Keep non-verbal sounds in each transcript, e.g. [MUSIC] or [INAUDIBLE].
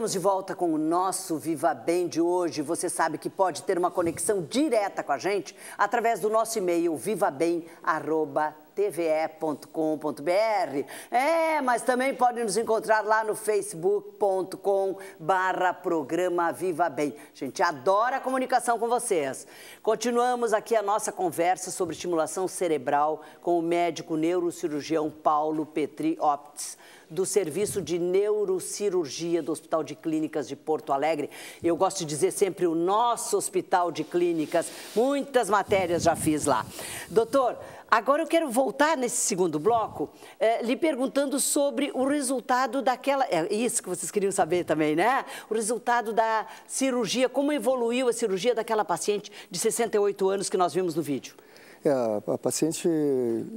Estamos de volta com o nosso Viva Bem de hoje. Você sabe que pode ter uma conexão direta com a gente através do nosso e-mail vivabem@tve.com.br. É, mas também pode nos encontrar lá no facebook.com barra programa Viva Bem. A gente adora a comunicação com vocês. Continuamos aqui a nossa conversa sobre estimulação cerebral com o médico neurocirurgião Paulo Petri Optis do Serviço de Neurocirurgia do Hospital de Clínicas de Porto Alegre. Eu gosto de dizer sempre o nosso Hospital de Clínicas. Muitas matérias já fiz lá. Doutor, Agora eu quero voltar nesse segundo bloco, eh, lhe perguntando sobre o resultado daquela. É isso que vocês queriam saber também, né? O resultado da cirurgia, como evoluiu a cirurgia daquela paciente de 68 anos que nós vimos no vídeo. É, a, a paciente,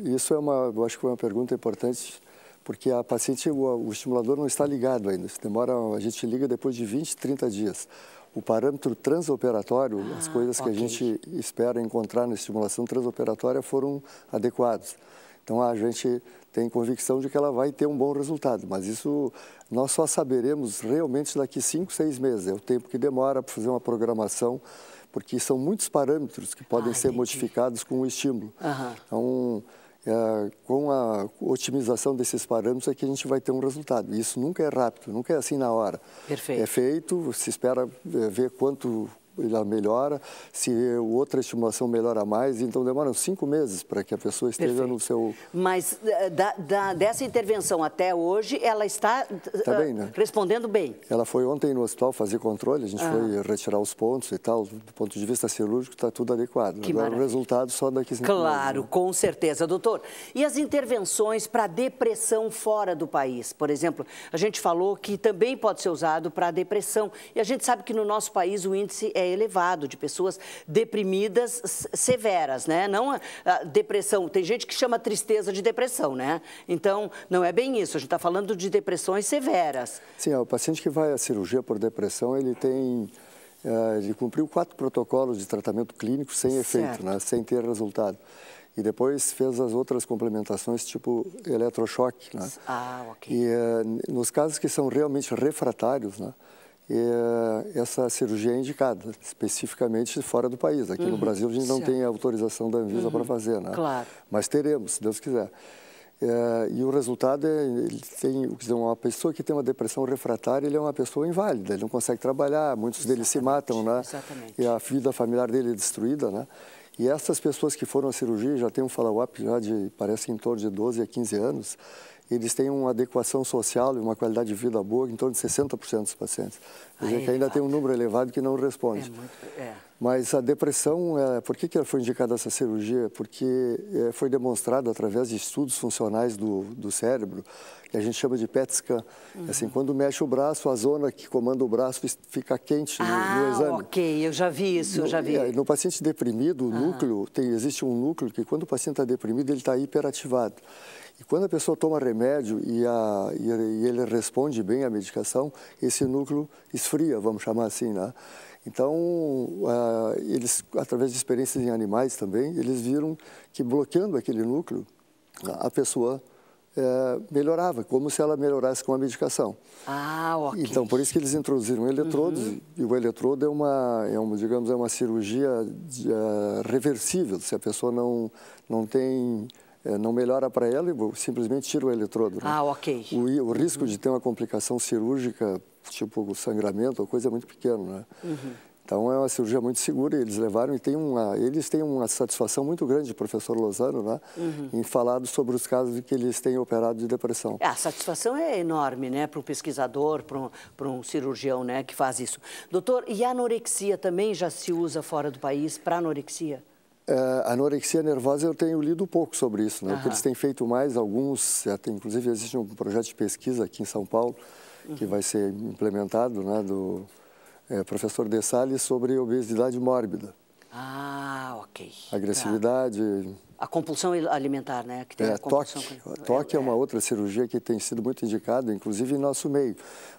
isso é uma, eu acho que foi uma pergunta importante porque a paciente, o, o, estimulador não está ligado ainda. Demora, a gente liga depois de 20, 30 dias. O parâmetro transoperatório, ah, as coisas okay. que a gente espera encontrar na estimulação transoperatória foram adequadas. Então a gente tem convicção de que ela vai ter um bom resultado, mas isso nós só saberemos realmente daqui 5, 6 meses. É o tempo que demora para fazer uma programação, porque são muitos parâmetros que podem ah, ser entendi. modificados com o estímulo. Uhum. Então, é, com a otimização desses parâmetros é que a gente vai ter um resultado. Isso nunca é rápido, nunca é assim na hora. Perfeito. É feito, se espera é, ver quanto ela melhora, se outra estimulação melhora mais, então demoram cinco meses para que a pessoa esteja Perfeito. no seu... Mas eh, da, da, dessa intervenção até hoje, ela está tá bem, né? respondendo bem? Ela foi ontem no hospital fazer controle, a gente ah. foi retirar os pontos e tal, do ponto de vista cirúrgico está tudo adequado. Que Agora maravilha. o resultado só daqui cinco Claro, meses, né? com certeza, doutor. E as intervenções para depressão fora do país? Por exemplo, a gente falou que também pode ser usado para depressão, e a gente sabe que no nosso país o índice é é elevado de pessoas deprimidas severas, né? Não depressão. Tem gente que chama tristeza de depressão, né? Então, não é bem isso. A gente está falando de depressões severas. Sim, o paciente que vai à cirurgia por depressão, ele tem uh, ele cumpriu quatro protocolos de tratamento clínico sem certo. efeito, né? sem ter resultado. E depois fez as outras complementações, tipo eletrochoque. Né? Ah, ok. E uh, nos casos que são realmente refratários, né? É, essa cirurgia é indicada, especificamente fora do país. Aqui uhum, no Brasil a gente não certo. tem autorização da Anvisa uhum, para fazer, né? Claro. Mas teremos, se Deus quiser. É, e o resultado é, ele tem, dizer, uma pessoa que tem uma depressão refratária, ele é uma pessoa inválida, ele não consegue trabalhar, muitos Exatamente. deles se matam, né? Exatamente. E a vida familiar dele é destruída, né? E essas pessoas que foram à cirurgia já têm um follow-up já de, parece, em torno de 12 a 15 anos, eles têm uma adequação social e uma qualidade de vida boa em torno de 60% dos pacientes. Quer dizer, que ainda tem um número elevado que não responde. É muito, é. Mas a depressão, é, por que, que foi indicada essa cirurgia? Porque é, foi demonstrado através de estudos funcionais do, do cérebro, que a gente chama de PET scan. Uhum. Assim, quando mexe o braço, a zona que comanda o braço fica quente no, ah, no exame. ok, eu já vi isso, no, eu já vi. É, no paciente deprimido, o uhum. núcleo, tem, existe um núcleo que quando o paciente está deprimido, ele está hiperativado. E quando a pessoa toma remédio e, a, e, ele responde bem à medicação, esse núcleo esfria, vamos chamar assim, né? Então, uh, eles, através de experiências em animais também, eles viram que bloqueando aquele núcleo, a pessoa é, melhorava, como se ela melhorasse com a medicação. Ah, ok. Então, por isso que eles introduziram eletrodos, uhum. e o eletrodo é uma, é uma, digamos, é uma cirurgia de, uh, reversível, se a pessoa não, não tem é, não melhora para ela e simplesmente tira o eletrodo. Né? Ah, ok. O, o risco uhum. de ter uma complicação cirúrgica, tipo sangramento ou coisa, é muito pequeno, né? Uhum. Então é uma cirurgia muito segura, eles levaram e tem uma, eles têm uma satisfação muito grande, professor Lozano, né, uhum. em falar sobre os casos que eles têm operado de depressão. É, a satisfação é enorme, né, para um pesquisador, para um, um cirurgião, né, que faz isso. Doutor, e a anorexia também já se usa fora do país para anorexia? É, anorexia nervosa eu tenho lido pouco sobre isso, né? Uhum. O que eles têm feito mais, alguns, até, inclusive existe um projeto de pesquisa aqui em São Paulo uhum. que vai ser implementado, né, do é, professor De Salles sobre obesidade mórbida. Ah, ok. Agressividade. Tá. A compulsão alimentar, né? Que tem é, toque. Toque é, é, uma outra cirurgia que tem sido muito indicada, inclusive em nosso meio.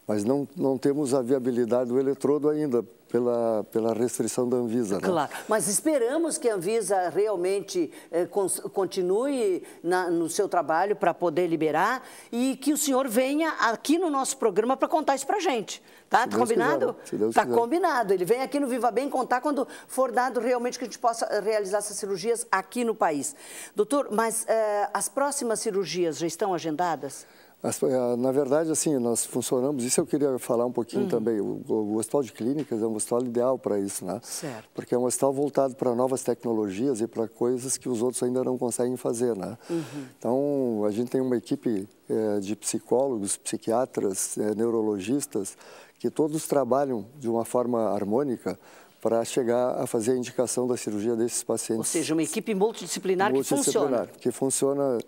Mas não, não temos a viabilidade do eletrodo ainda pela, pela restrição da Anvisa. Né? Claro, mas esperamos que a Anvisa realmente eh, continue na, no seu trabalho para poder liberar e que o senhor venha aqui no nosso programa para contar isso para a gente. Tá, tá combinado? Está combinado. Ele vem aqui no Viva Bem contar quando for dado realmente que a gente possa eh, realizar essas cirurgias aqui no país. Doutor, mas eh, as próximas cirurgias já estão agendadas? Eh, na verdade, assim, nós funcionamos, isso eu queria falar um pouquinho uhum. também, o, o, Hospital de Clínicas é um hospital ideal para isso, né? Certo. Porque é um hospital voltado para novas tecnologias e para coisas que os outros ainda não conseguem fazer, né? Uhum. Então, a gente tem uma equipe é, de psicólogos, psiquiatras, é, neurologistas, que todos trabalham de uma forma harmônica para chegar a fazer a indicação da cirurgia desses pacientes. Ou seja, uma equipe multidisciplinar, multidisciplinar que funciona. Que funciona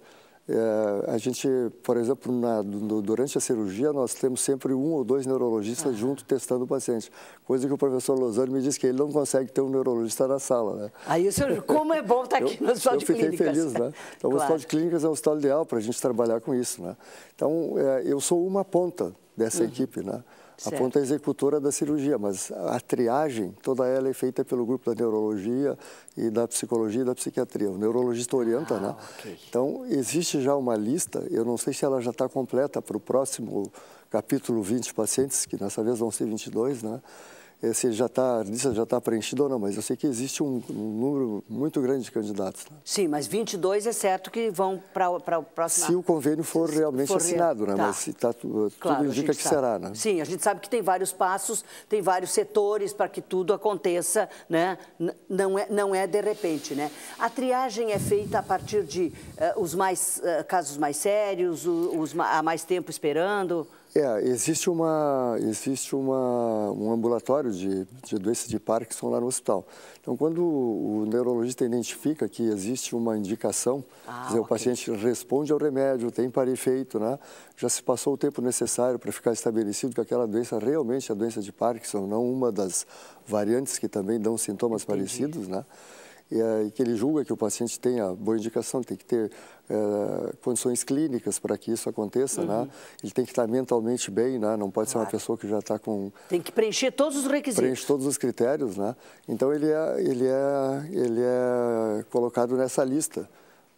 é, a gente, por exemplo, na, durante a cirurgia, nós temos sempre um ou dois neurologistas ah. junto testando o paciente. Coisa que o professor Lozano me disse que ele não consegue ter um neurologista na sala. Né? Aí, senhor, como é bom estar aqui eu, no Hospital de Clínicas. Eu fiquei feliz, né? [LAUGHS] Então, claro. o Hospital de Clínicas é um hospital ideal para a gente trabalhar com isso, né? Então, é, eu sou uma ponta dessa uhum. equipe, né? Certo. A ponta executora da cirurgia, mas a triagem, toda ela é feita pelo grupo da neurologia e da psicologia e da psiquiatria. O neurologista orienta, ah, né? Okay. Então, existe já uma lista, eu não sei se ela já está completa para o próximo capítulo 20 pacientes, que dessa vez vão ser 22, né? Se já está já está preenchido ou não, mas eu sei que existe um, um número muito grande de candidatos. Né? Sim, mas 22 é certo que vão para o próximo. Se o convênio for realmente for assinado, né? Tá. Mas tá, tudo claro, indica que sabe. será, né? Sim, a gente sabe que tem vários passos, tem vários setores para que tudo aconteça, né? Não é, não é de repente, né? A triagem é feita a partir de uh, os mais uh, casos mais sérios, os, os há mais tempo esperando. É, existe, uma, existe uma, um ambulatório de, de doenças de Parkinson lá no hospital. Então, quando o neurologista identifica que existe uma indicação, ah, dizer, okay. o paciente responde ao remédio, tem para efeito, né? já se passou o tempo necessário para ficar estabelecido que aquela doença realmente é a doença de Parkinson, não uma das variantes que também dão sintomas Entendi. parecidos, né? e, e, que ele julga que o paciente tenha boa indicação, tem que ter é, condições clínicas para que isso aconteça, né? uhum. né? Ele tem que estar mentalmente bem, né? Não pode claro. ser uma pessoa que já está com... Tem que preencher todos os requisitos. Preenche todos os critérios, né? Então, ele é, ele é, ele é colocado nessa lista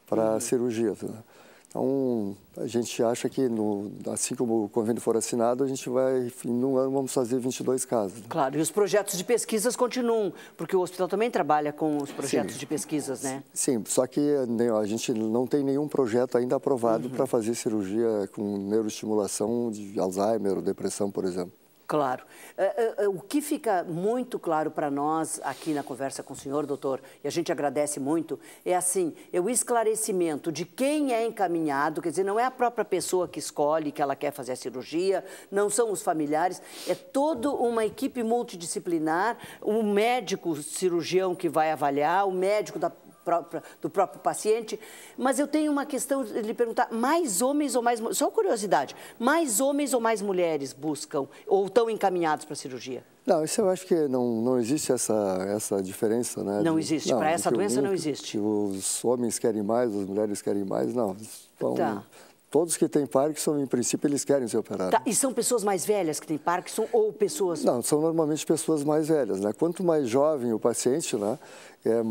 para uhum. cirurgia. Né? Então, a gente acha que, no, assim como o convênio for assinado, a gente vai, em um ano, vamos fazer 22 casos. Claro, e os projetos de pesquisas continuam, porque o hospital também trabalha com os projetos sim, de pesquisas, né? Sim, só que né, a gente não tem nenhum projeto ainda aprovado uhum. para fazer cirurgia com neuroestimulação de Alzheimer ou depressão, por exemplo. Claro. Uh, uh, uh, o que fica muito claro para nós aqui na conversa com o senhor, doutor, e a gente agradece muito, é assim, é o esclarecimento de quem é encaminhado, quer dizer, não é a própria pessoa que escolhe que ela quer fazer a cirurgia, não são os familiares, é toda uma equipe multidisciplinar, um médico cirurgião que vai avaliar, o médico da própria, do próprio paciente. Mas eu tenho uma questão de lhe perguntar: mais homens ou mais Só curiosidade, mais homens ou mais mulheres buscam ou estão encaminhados para a cirurgia? Não, isso eu acho que não, não existe essa, essa diferença, né? Não existe, para essa doença não existe. os homens querem mais, as mulheres querem mais, não. Então, tá. Todos que têm Parkinson, em princípio, eles querem ser operados. Tá. E são pessoas mais velhas que têm Parkinson ou pessoas... Não, são normalmente pessoas mais velhas. Né? Quanto mais jovem o paciente, né, é, é,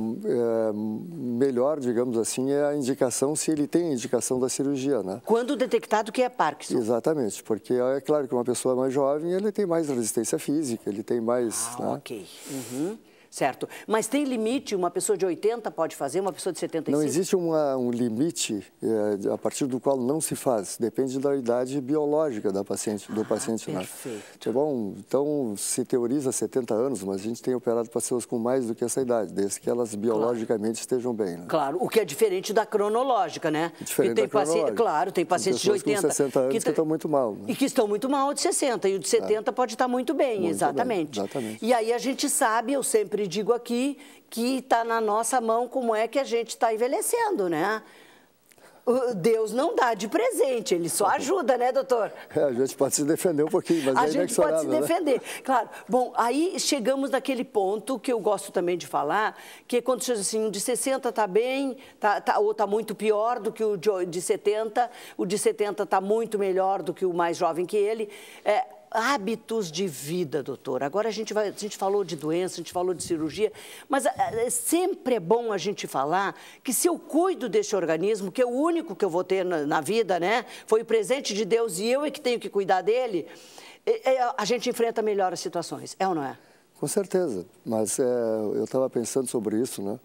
melhor, digamos assim, é a indicação, se ele tem a indicação da cirurgia. Né? Quando detectado que é Parkinson. Exatamente, porque é claro que uma pessoa mais jovem, ele tem mais resistência física, ele tem mais... Ah, né? ok. Uhum. Certo. Mas tem limite? Uma pessoa de 80 pode fazer, uma pessoa de 75? Não existe uma, um limite é, a partir do qual não se faz. Depende da idade biológica da paciente, do ah, paciente. Né? Perfeito. Né? É bom, então se teoriza 70 anos, mas a gente tem operado pessoas com mais do que essa idade, desde que elas biologicamente claro. estejam bem. Né? Claro, o que é diferente da cronológica, né? Diferente tem da cronológica. Claro, tem pacientes de 80 com 60 anos que, que estão muito mal. Né? E que estão muito mal de 60, e o de 70 é. pode estar muito bem, muito exatamente. Bem, exatamente. E aí a gente sabe, eu sempre digo aqui que está na nossa mão como é que a gente está envelhecendo, né? Deus não dá de presente, ele só ajuda, né, doutor? É, a gente pode se defender um pouquinho, mas a é gente pode se né? defender, claro. Bom, aí chegamos naquele ponto que eu gosto também de falar, que é quando assim, o de 60 está bem, tá, tá, ou está muito pior do que o de, de 70, o de 70 está muito melhor do que o mais jovem que ele. É, hábitos de vida, doutor. Agora a gente, vai, a gente falou de doença, a gente falou de cirurgia, mas é, sempre é bom a gente falar que se eu cuido desse organismo, que é o único que eu vou ter na, na vida, né? Foi o presente de Deus e eu é que tenho que cuidar dele, é, a gente enfrenta melhor as situações. É ou não é? Com certeza, mas é, eu estava pensando sobre isso, né?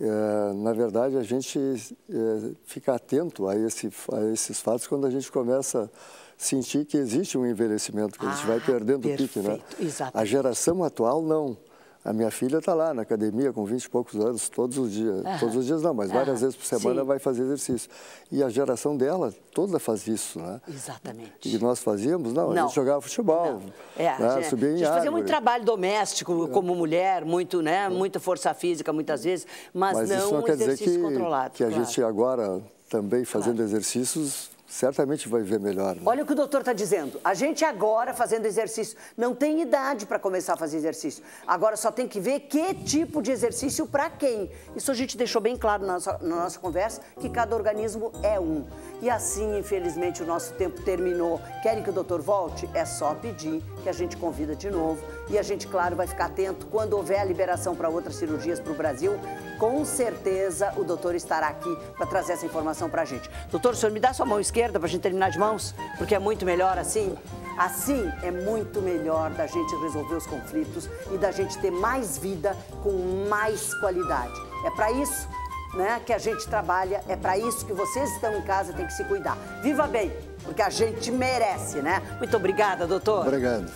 É, na verdade, a gente é, fica atento a, esse, a, esses fatos quando a gente começa a sentir que existe um envelhecimento, que ah, a gente vai ah, perdendo o pique, né? Exatamente. A geração atual, não. A minha filha está lá na academia com 20 e poucos anos, todos os dias. Uhum. Todos os dias não, mas várias uhum. vezes por semana Sim. vai fazer exercício. E a geração dela toda faz isso, né? Exatamente. E nós fazíamos? Não, não. a gente jogava futebol. É, né? a gente, subia em a gente fazia muito trabalho doméstico é. como mulher, muito, né? É. Muita força física muitas vezes, mas, mas não, isso não quer dizer que, controlado. Que a claro. gente agora também fazendo claro. exercícios certamente vai ver melhor. Né? Olha o que o doutor está dizendo. A gente agora fazendo exercício não tem idade para começar a fazer exercício. Agora só tem que ver que tipo de exercício para quem. Isso a gente deixou bem claro na nossa, na nossa conversa, que cada organismo é um. E assim, infelizmente, o nosso tempo terminou. Querem que o doutor volte? É só pedir que a gente convida de novo. E a gente, claro, vai ficar atento quando houver a liberação para outras cirurgias para o Brasil. Com certeza o doutor estará aqui para trazer essa informação para a gente. Doutor, o senhor me dá sua mão esquerda para a gente terminar de mãos? Porque é muito melhor assim. Assim é muito melhor da gente resolver os conflitos e da gente ter mais vida com mais qualidade. É para isso né, que a gente trabalha, é para isso que vocês estão em casa, tem que se cuidar. Viva bem, porque a gente merece, né? Muito obrigada, doutor. Obrigado.